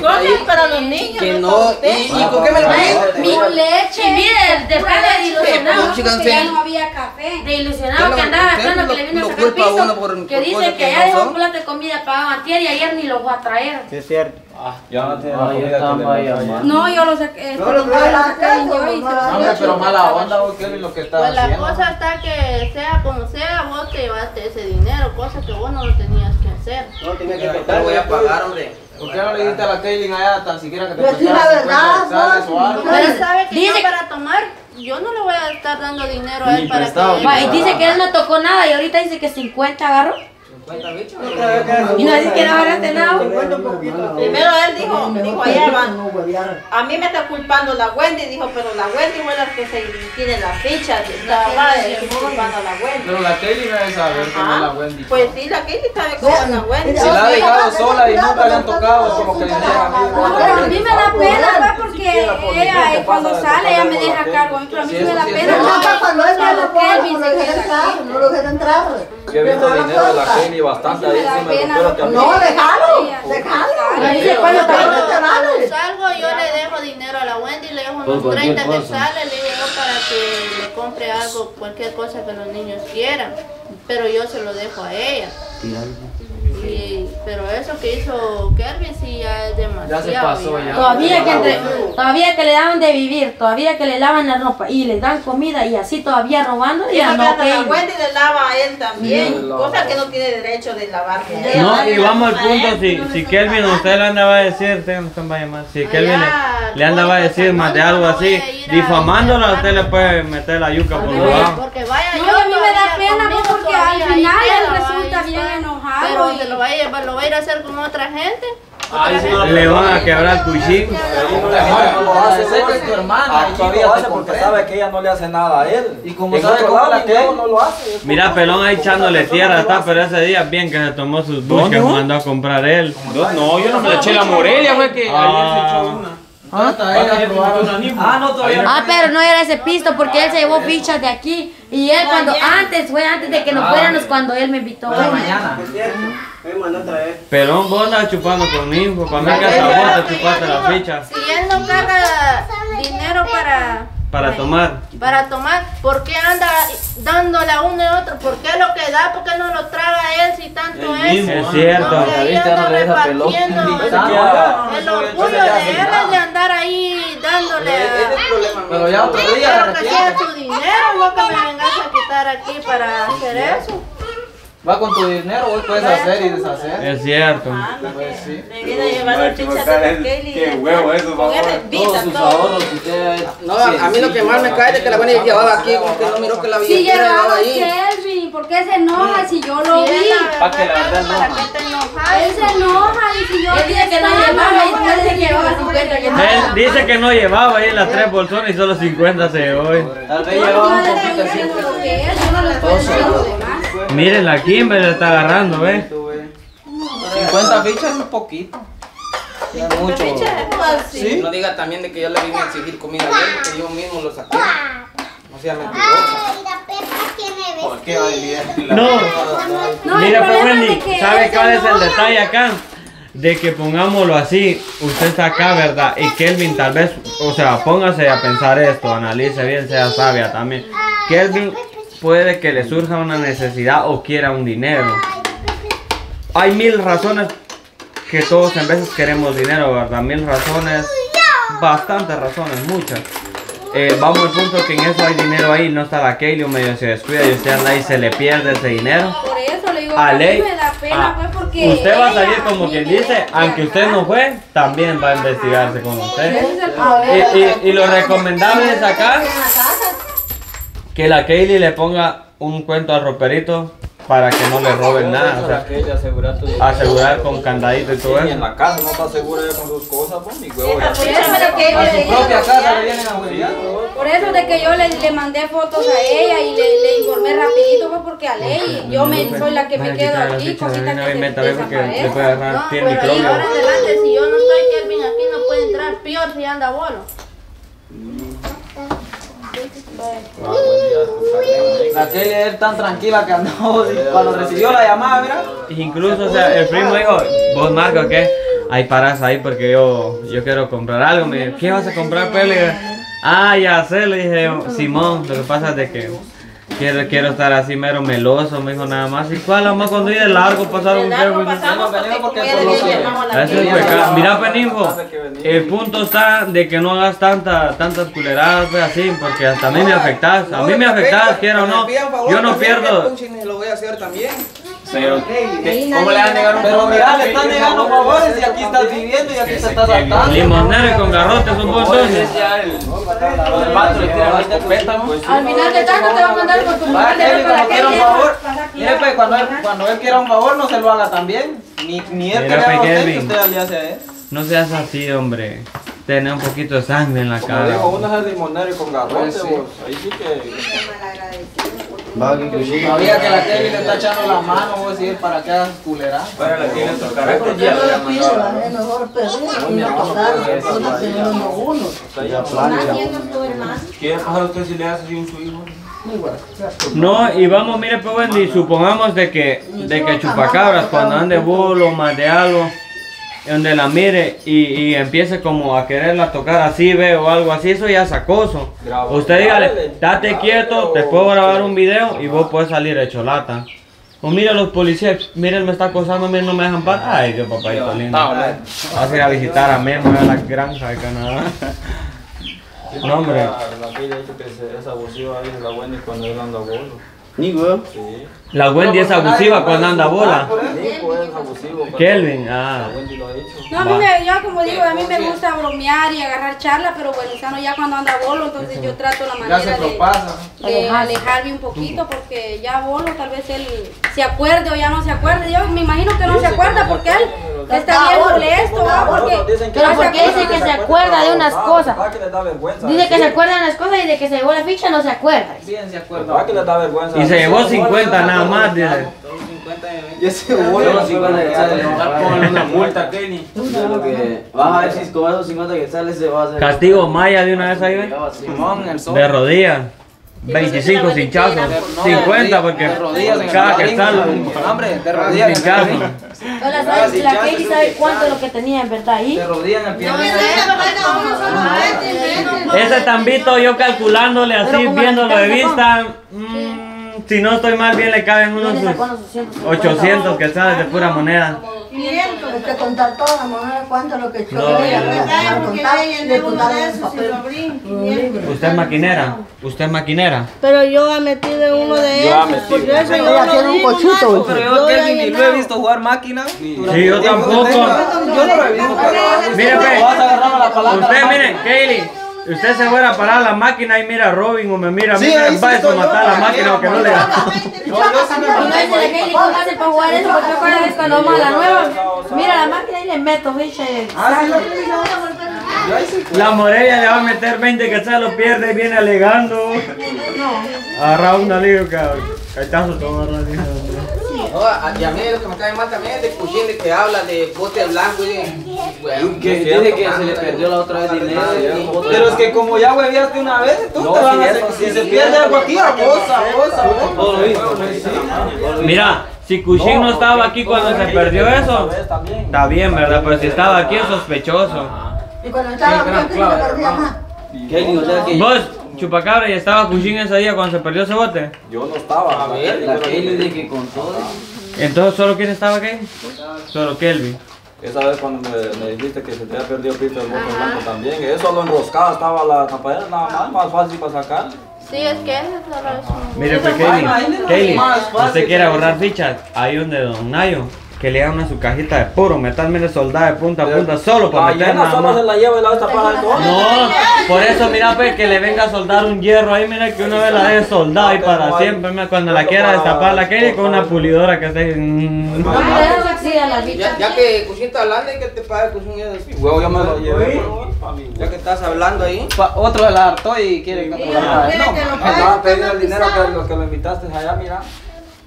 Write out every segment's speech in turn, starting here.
comen para los niños. Que no, y, y con qué me lo Mi leche. Y mire, después de ilusionado, Porque ya no había café. de ilusionado que andaba gastando que le vino a sacar piso, que dice que no dejó un plato de comida pagado antier y ayer ni lo fue a traer. Sí, es cierto. Ya no tiene comida va. No, yo lo saqué. No, lo pero mala onda, vos, Kelvin, lo que estás Pues la haciendo. cosa está que sea como sea, vos te llevaste ese dinero, cosa que vos no lo tenías que hacer. No, tenía que te lo voy a pagar, hombre. ¿Por qué no le dijiste a la Kaylin allá tan siquiera que te Decir la prestara verdad, 50 quetzales o vos. algo? Pero sabe que dice- yo para tomar, yo no le voy a estar dando dinero a él para prestado. que... Y dice que él no tocó nada y ahorita dice que 50 agarró. 50 bichos. Y no dice que no agarraste nada. Primero él dijo, dijo allá van, a mí me está culpando la Wendy, dijo, pero la Wendy fue la que se tiene las fichas, la mamá de que está culpando a la Wendy. Pero la Kaylin debe saber que no es la. Wendy. Pues sí, la Katie sabe cómo es la Wendy. Si la ha dejado sola y nunca le han tocado, como que le niegan a mí. A mí me da pena, ¿verdad? Porque ella eh, cuando sale ella me deja cargo. A mí me da pena. No, papá, no es Kelvin no se lo queda entrar, aquí. no lo dejes entrar. Yo he visto dinero de la Kaylin bastante ahí, que. No, déjalo, déjalo. Dice, ¿cuándo te Déjalo, no te Cuando salgo yo le dejo dinero a la Wendy, le dejo unos cualquier 30 cosa. quetzales, le digo yo para que le compre algo, cualquier cosa que los niños quieran, pero yo se lo dejo a ella. Y, pero eso que hizo Kelvin sí ya es demasiado. Ya se pasó, ya. Todavía que, entre- todavía que le daban de vivir, todavía que le lavan la ropa y le dan comida y así todavía robando, Y ya no, la ok. Wendy le lava a él también, Sí. cosa que no tiene derecho de lavar. No, y vamos al punto, si, si Kelvin usted le andaba a decir, si Kelvin le, le andaba a decir más de algo así, difamándola, usted le puede meter la yuca por debajo. Porque vaya, No, yo y a mí me da pena pues, porque al final él resulta bien enojado Pero y- se lo va a llevar, lo va a ir a hacer con otra gente. Ay, sí, no, Le van a quebrar el cuchillo. Lo hace, sé que es tu hermana todavía hace porque sabe que ella no le hace nada a él. Y como sabe cómo la no lo hace. Mira, Pelón ahí echándole tierra, está, pero ese día bien que se tomó sus bus que mandó a comprar él. No, yo no me le eché la Morelia, fue que ayer se echó una. Probaron. Ah, no, todavía Ah, pero no era ese pisto porque él se llevó fichas de aquí y él cuando antes fue antes de que nos fuéramos cuando él me invitó. mañana. Me mandó a traer. Pelón, vos andas chupando conmigo, para mí que hasta vos te chupaste la ficha Si él no carga dinero para, para tomar. para tomar, ¿por qué anda dándole a uno y otro? ¿Por qué lo que da? ¿Por qué no lo traga él si tanto El es? mismo. Es cierto. No, que ahí anda no repartiendo. Invitando. El orgullo de él es de andar ahí dándole a... Pero ya otro día Quiero de que sea tu dinero, no que me vengas a quitar aquí para hacer eso. Va con tu dinero, vos puedes hacer y deshacer. Es cierto. Pues sí. Le viene llevando fichas a la Kelly. Qué huevo eso, él invita todos sus ahorros que usted No, a mí lo que más me cae es que la Wendy llevaba aquí, como que no miró que la Si billetera llevaba llevaba ahí. Kelvin, ¿por qué se enoja si yo lo vi? es la Pa' que la verdad ¿para enojas? Él se enoja y si yo Él vi dice que no llevaba y no, después dice que llevaba 50 que no. Él dice que no llevaba ahí las tres bolsones y solo 50 se llevó. hoy. tal vez Yo lleva no un poquito así. diciendo Miren, la Kimber le está agarrando, ¿ves? 50 fichas es un poquito. No es mucho. Sí. No diga también de que yo le vine a exigir comida a él, que yo mismo lo saqué. No sea mentiroso. ¿Por qué va vivir? No. No, Mira, pues Wendy, ¿sabe cuál es el detalle acá? De que pongámoslo así, usted está acá, ¿verdad? Y Kelvin tal vez, o sea, póngase a pensar esto, analice bien, sea sabia también. Kelvin puede que le surja una necesidad o quiera un dinero. Hay mil razones que todos en veces queremos dinero, ¿verdad? Mil razones, bastantes razones, muchas. Eh, vamos al punto que en eso hay dinero ahí, no está la Kelly medio se descuida y usted anda ahí y se le pierde ese dinero. Por eso le digo A a ley. me da pena, Ah, pues, porque usted va a salir como quien dice, aunque usted no fue, también va a investigarse con usted. Y, y- y lo recomendable es acá que la Kaylee le ponga un cuento al roperito para que no le roben nada. O sea, que ella asegura tu asegurar con candadito y todo Sí, en eso. la casa no está segura ella con sus cosas, pues mi huevo. ya. Por eso de que yo A le su propia casa le vienen a. Por eso de que yo le, le mandé fotos a ella y le, le informé rapidito fue porque a ley yo me, soy la que me quedo aquí, cositas que se métale porque le puede desaparecen. agarrar, No, pero ahí ahora en adelante, si yo no estoy Kelvin aquí, no puede entrar. Peor si anda bolo. La Kelly es tan tranquila que andó cuando recibió la llamada. Incluso, o sea, el primo dijo, vos Marco, ¿qué? ahí paras ahí porque yo, yo quiero comprar algo. Me dice, ¿qué vas a comprar, Pele? Ah, ya sé, le dije, Simón, lo que pasa es que quiero, quiero estar así mero meloso, me dijo nada más. ¿Y cuál? Vamos cuando ir de largo pasar un largo pasamos porque porque como por ya lo le que- dije, vamos a la Eso es tienda. pecado. Mira, Peninfo, el punto está de que no hagas tanta, tantas culeradas pues, así, porque hasta a mí me afectas. A mí me afectas, quiera o no. Yo no pierdo. Lo voy a hacer también. Pero, ¿qué- ¿cómo le van a negar un Pero favor? mira, le están negando favores y aquí estás viviendo y aquí te estás saltando. Limonero y con garrotes son vos entonces. Es ya el, el vato le tira la escopeta, ¿no? Al final de tanto te va a mandar con tu mujer de para que quiera un favor, mire, pues, cuando él, cuando él quiera un favor, no se lo haga también. Ni, ni él que le haga a pues, usted, que usted le hace a él. No seas así, hombre. Tener un poquito de sangre en la Como cara. digo, uno es el limonero y con garrote, Pues sí. vos. Ahí sí que... Todavía que la Kelly le está echando la mano, vos decir, para que hagas culera. Para la tiene otro carácter, Porque ya no pide, mandado. es mejor pedir y no tocar que uno uno. ¿Qué pasa a usted si le hace así un su hijo? No, y vamos, mire, pues Wendy, supongamos de que, de que chupacabras cuando ande bulo, más de algo, donde la mire y, y empiece como a quererla tocar así, ve, o algo así, eso ya es acoso. Usted dígale, date quieto, te puedo grabar un video y vos puedes salir hecho lata. O mira los policías, miren, me está acosando, miren, no me dejan parar. Ay, Dios, papá, lindo. Vas a ir a visitar a Memo a la granja de Canadá. No, hombre. La, la que ella dice que se- es abusiva ahí, la Wendy cuando él anda bolo. Güey. Sí. La Wendy es abusiva cuando anda bola. Nico es abusivo. pero Kelvin, La ah. Wendy lo ha dicho. No, a mí me, yo como digo, a mí me gusta bromear y agarrar charla, pero Buenizano ya cuando anda bolo, entonces yo trato la manera de, de alejarme un poquito porque ya bolo tal vez él se acuerde o ya no se acuerde. Yo me imagino que no se acuerda porque él está bien molesto, porque Pero no se porque dice acuerda. que se acuerda de unas cosas. ¿Verdad que le da vergüenza? Dice que se acuerda de las cosas y de que se llevó la ficha no se acuerda. Bien, se acuerda. ¿Verdad que le da vergüenza? Y se llevó 50 nada más, dice. Y ese bolo. Ponle una multa, Kenny. Vas a ver si con esos 50 que sale se va a hacer. Castigo maya de una vez ahí, ve. Simón, el sol. De rodillas. 25 cinchazos. 50 porque cada que sale Hombre, de rodillas. Hola, ¿sabes? La Katie sabe cuánto es lo que tenía en verdad ahí. De rodillas en el pie. Ese tambito yo calculándole así, viéndolo de vista. Si no estoy mal, bien le caben unos ¿Dónde sacó sus los 250 800 que sale de pura moneda. Hay que contar toda la moneda, cuánto es lo que libro. ¿Usted es maquinera? ¿Usted es maquinera? Pero yo he metido en uno de Yo metido. Porque eso yo tiene un cochito. Pero yo, ni lo he visto jugar máquina. Sí, yo tampoco. Yo no lo he visto. pero- Mire, palanca. Usted, mire, Kaylee. Usted se fuera a parar la máquina y mira a Robin o me mira a mí, Sí, sí va a matar la para máquina que o que no le no, da. yo sí me no la hace para jugar eso, porque acuerdas que cuando vamos a la nueva, mira la máquina y le meto ficha. y- Ah. La Morelia le va a meter 20 que se lo pierde y viene alegando. Agarra una liga, cabrón. Cachazo todo agarra. No, a- y a mí lo que me cae mal también es de Cuchín de que habla de bote blanco y de. Que dice que se le perdió la otra vez dinero. Pero es que como ya hueveaste una vez, tú No, te vas a hacer. Si se pierde algo aquí, a cosa, cosa. Mira, si Cushing no estaba aquí cuando se perdió eso, está bien, ¿verdad? Pero si estaba aquí es sospechoso. Y cuando estaba bien, se perdía más. Kelvin, o sea que Vos, chupacabra, ¿y estaba Cushing ese día cuando se perdió ese bote? Yo no estaba. A ver, la Kelly de que con todo. Entonces, ¿solo quién estaba aquí? Solo Kelvin. Esa vez cuando me, me dijiste que se te había perdido pista del bote blanco también. Eso lo enroscaba, estaba la tapadera nada más, más fácil para sacar. Sí, es que ese solo es Mire, pues Kelly, Kelly, usted quiere ahorrar fichas, ahí donde Don Nayo, que le hagan una su cajita de puro metal, mire soldada de punta a punta, solo para meter llena nada solo se más. la lleva y la otra para el todo. No, por eso mira pues que le venga a soldar un hierro ahí, mira que una vez la deje soldada y para siempre, mira, cuando la quiera destapar la Kelly con una pulidora que esté... mm. Ya, que hablando, hay que te pague Cuchín eso. Huevo, yo me lo llevé. Ya que estás hablando ahí. Pa- Otro la hartó y quiere que Ah, no. Pedir el dinero que lo que lo invitaste allá, mira.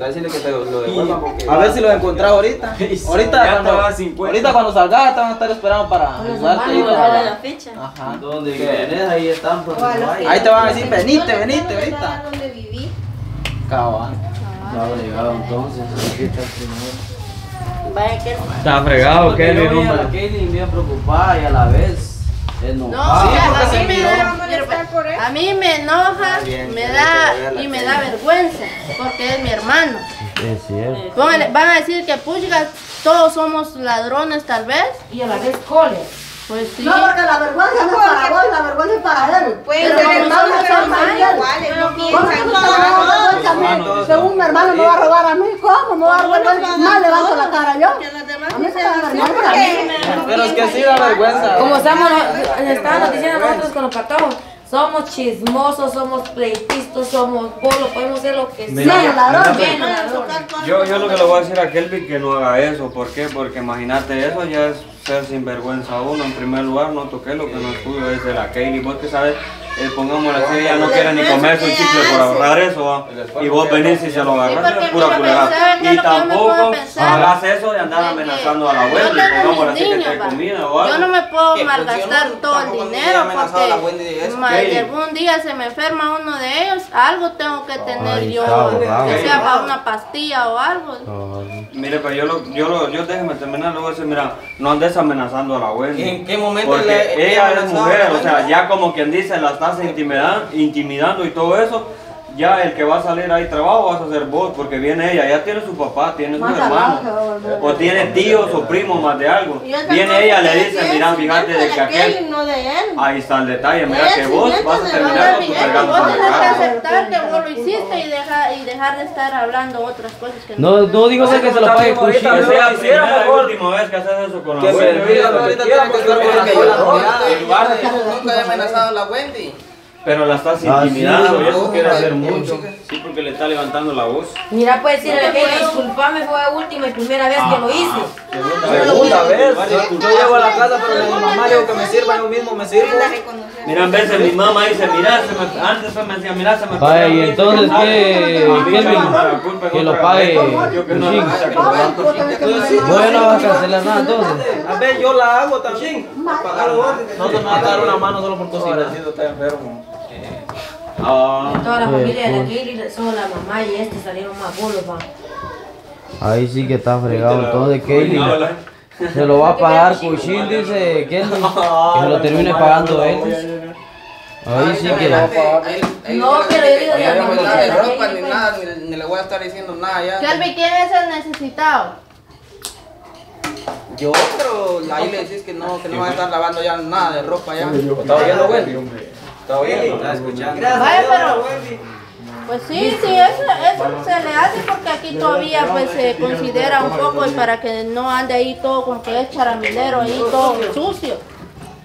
A decirle que te lo lo devuelvan porque. A ver si lo encontrás ahorita. Ahorita Ya cuando, te va a 50. ahorita cuando salgas te van a estar esperando para ayudarte ahí. para- la ficha. Ajá. Donde ahí están, pues. Ahí te van a decir, venite, venite ahorita. donde viví. Cabal. No ha llegado entonces. aquí está el primero. Vaya que Está fregado. Kaylin bien preocupada y a la vez enojada. porque me pues, a mí me enoja, bien, me da la y me da vergüenza, porque es mi hermano. Es cierto. Póngale- van a decir que puchica, todos somos ladrones tal vez. Y a la vez cole. Pues sí. No, porque la vergüenza no es para vos, la vergüenza es para él. Puede Pero ser hermanos, no. Según mi hermano me va a robar a mí, ¿cómo me va a vergüenza? Más levanto la cara yo. A mí se vergüenza. Pero es que sí da vergüenza. Como estamos, estábamos diciendo nosotros con los patojos, somos chismosos, somos pleitistas, somos polo, podemos hacer lo que Mira, sea. ladrón. Ladrón. Yo, yo lo que le voy a decir a Kelvin que no haga eso. ¿Por qué? Porque imagínate, eso ya es ser sinvergüenza uno. En primer lugar, no toqué lo que no es tuyo, es de la Kaylee. Vos que sabes, eh, pongámosle así, ella no quiere ni comerse un chicle por ahorrar eso. ¿va? Y vos venís y se lo agarras, es pura mira, culerada. pensar, ¿qué es Y tampoco hagas eso de andar amenazando a la tengo Pongámosle mis así que te comida o algo. Yo no me puedo malgastar todo el dinero porque algún día se me enferma uno de ellos, algo tengo que tener yo, que sea para una pastilla o algo. Mire, pero yo lo, yo lo, yo déjeme terminar, luego decir, mira, no andes amenazando a la Wendy. ¿En qué momento Porque le- le ella es mujer, o sea, ya como quien dice, la estás intimidando, intimidando y todo eso. Ya el que va a salir ahí trabajo vas a ser vos, porque viene ella, ya tiene su papá, tiene su Más hermano, abajo se va a volver. o tiene tíos o primos más de algo. Viene ella, le dice, mira, fíjate de que aquel, ahí está el detalle, mira que vos vas a terminar con tu Miguel, regalo vos en la tenés que cara. aceptar que vos lo hiciste y dejar, y dejar de estar hablando otras cosas que No, no digo que se lo pague Que sea la primera y mejor última vez que haces eso con la Que se Wendy. olvide lo que Ahorita tiene que estar con la nunca he amenazado a la Wendy. Pero la estás Ah, sí, intimidando y eso no, quiere no, hacer no, mucho. Sí, porque le está levantando la voz. Mira, pues decirle a que disculpame, fue la última y primera vez que lo hice. Segunda vez. Yo llego a la casa, pero mi mamá le digo que me sirva, yo mismo me sirvo. Mira, en veces mi mamá dice, mira, se me, antes pues me decía, mira, se me Vaya, y entonces, ¿qué, a en Que lo pague que no con- Bueno, no vas a cancelar nada entonces. A ver, yo la hago también. Pagar. No te me vas a dar una mano solo por cocinar. está enfermo. Ah, Toda la Eh, familia de la pues. Kelly, solo la mamá y este salieron más va. Ahí sí que está fregado. Entonces, la- se lo va a pagar Cuchín, dice Kelvin. Que se lo termine pagando él. Ahí sí que la. No, pero yo digo la no me de ropa Kelly, ni pues. nada, ni, ni le voy a estar diciendo nada ya. Kelvin, ¿quién es el necesitado? Yo, pero ahí le decís que no, que no va a estar lavando ya nada de ropa ya. ¿Está oyendo, Wendy? ¿Está oyendo? Está escuchando. Vaya, pero... Pues sí, sí, eso, eso se le hace porque aquí todavía pues se considera un poco y para que no ande ahí todo como que es charamilero, ahí todo sucio.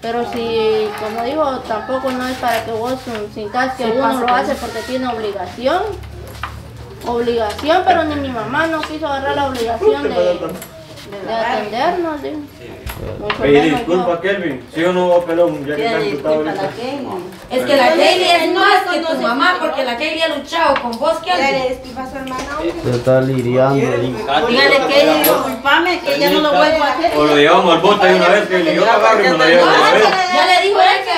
Pero si, como digo, tampoco no es para que vos sintas que Sí, uno lo hace porque tiene obligación. Obligación, pero ni mi mamá no quiso agarrar la obligación de, de atendernos. menos disculpa, yo. Kelvin. Sí o no, pelón, ya que está imputado ahorita. Es que la Kelly es más que tu mamá, porque la Kelly ha luchado con vos, Ya le Kelly. disculpa a su hermana. Se está liriando. Dígale que disculpame, que ya no lo vuelvo a hacer. O lo llevamos al bote de una vez, que yo lo agarro y me lo llevo de una vez. Ya le dijo él que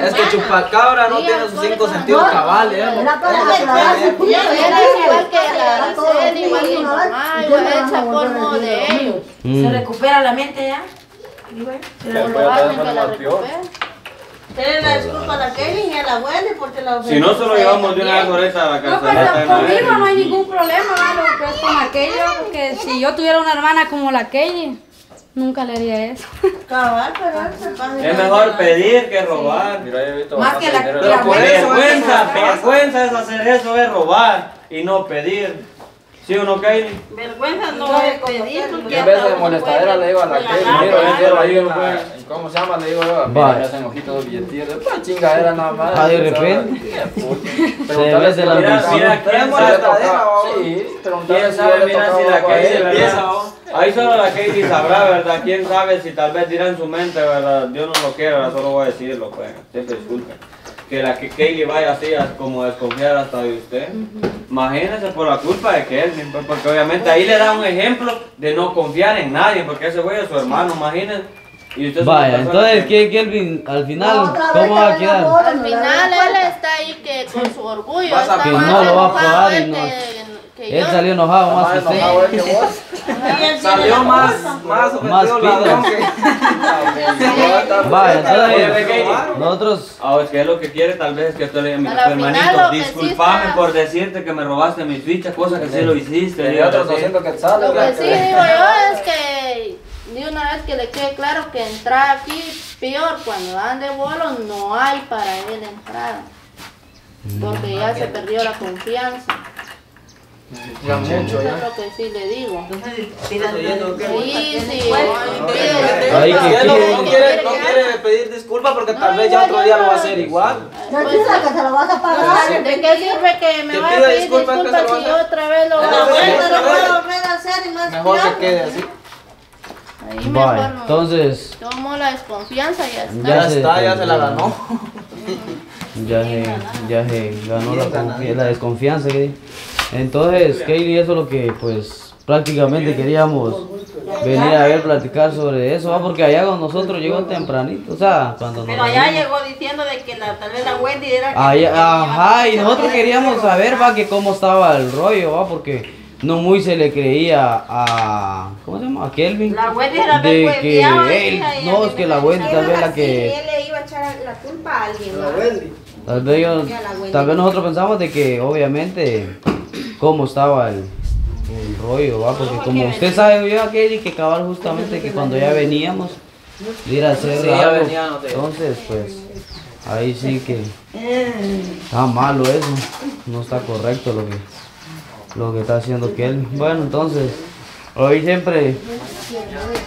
No Es que chupacabra no tiene sus cinco sentidos cabales. ¿eh? Era para aclarar si Ella pudiera es igual que la Araceli, igual que mi mamá, igual hecha por modo de ellos. Mm. Se recupera la mente ya. ¿eh? Pero lo hacen que la recuperen. Denle la disculpa a la Kelly y a la Wendy porque la Si no, se lo llevamos de una vez ahorita a la No, pero conmigo no hay ningún problema, ¿vale? Lo que es con aquello, porque si yo tuviera una hermana como la Kelly, nunca le haría eso. Cabal, pero. Es mejor pedir que robar. Mira, yo he visto Más que la- Vergüenza, vergüenza es hacer eso, es robar y no pedir. ¿Sí o no? Vergüenza no es pedir porque en vez de molestadera le digo a la Kelly, mira, vendieron ahí ¿cómo se llama? Le digo yo, mira, me hacen ojitos de billetillos, chingadera nada más. Ah, de repente. Se ve de la Mira, visión. mira, ¿quién sabe? Sí, preguntarle ¿Quién si sabe? yo le Mira tocaba si la. Ahí solo la Kaili sabrá, ¿verdad? ¿Quién sabe si tal vez dirá en su mente, ¿verdad? Dios no lo quiere, ¿verdad? Solo voy a decirlo, pues. Siempre disculpen. Que la que Kaili vaya así a como desconfiar hasta de usted. Imagínese por la culpa de Kelvin, pues, porque obviamente ahí le da un ejemplo de no confiar en nadie, porque ese güey es su hermano, imagínense. Y usted es una Vaya, entonces, que- ¿qué, Kelvin? Al final, ¿cómo va a que quedar? Al final él está ahí que con su orgullo. Está Que no lo va a él no- que- que Él yo. salió enojado más Más que usted. enojado él que vos. Salió más, más que. Vaya, entonces nosotros Ah, es que es lo que quiere, tal vez es que tú le digas, la hermanito, que disculpame por decirte que me robaste mis fichas, cosa que sí lo hiciste. Y otros. 200 quetzales. Lo que sí que- digo yo es que de una vez que le quede claro que entrar aquí peor cuando dan de bolos no hay para él entrar. Porque ya se perdió la confianza. Ya mucho, Eso ya. es lo que sí le digo. Sí, Pues, sí. Ahí que no, quiere- no quiere, no quiere pedir disculpas porque tal vez ya otro día lo va a hacer igual. No piensa que se lo vas a pagar. ¿De qué sirve que me vaya a pedir disculpas, se si a- otra vez lo voy a hacer? lo puede volver a hacer y más Mejor que peor. quede así. Ahí mejor entonces Tomó la desconfianza y ya está. Ya se- está, ya se la ganó. ya se, ya se ganó la, confi- la desconfianza. que- Entonces, Kaylee, eso es lo que pues prácticamente queríamos venir a ver, platicar sobre eso, ¿va? porque allá con nosotros llegó tempranito, o sea, cuando Pero allá venimos. llegó diciendo de que la, tal vez la Wendy era que Allá, ajá, y nosotros queríamos saber, va, que cómo estaba el rollo, va, porque no muy se le creía a, ¿cómo se llama? A Kelvin. La Wendy era de la que él, no, es que la Wendy tal vez la que, él le iba a echar la culpa a alguien. La. Wendy. tal vez, yo- Ya la Wendy. tal vez nosotros pensamos de que obviamente cómo estaba el, el rollo, va, porque como usted sabe, yo a Kelly que cabal justamente que cuando ya veníamos de ir a hacer algo, entonces pues ahí sí que está malo eso, no está correcto lo que lo que está haciendo Kelly. Bueno, entonces hoy siempre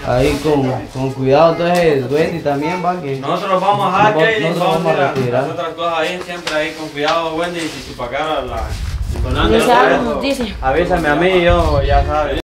ahí con, con cuidado, entonces Wendy también va que Nosotros vamos a dejar Nosotros- que nosotros vamos a a ir retirar. a hacer otras cosas ahí, siempre ahí con cuidado, Wendy, y si su pacara la... Dice. Avísame a mí, yo ya sabes.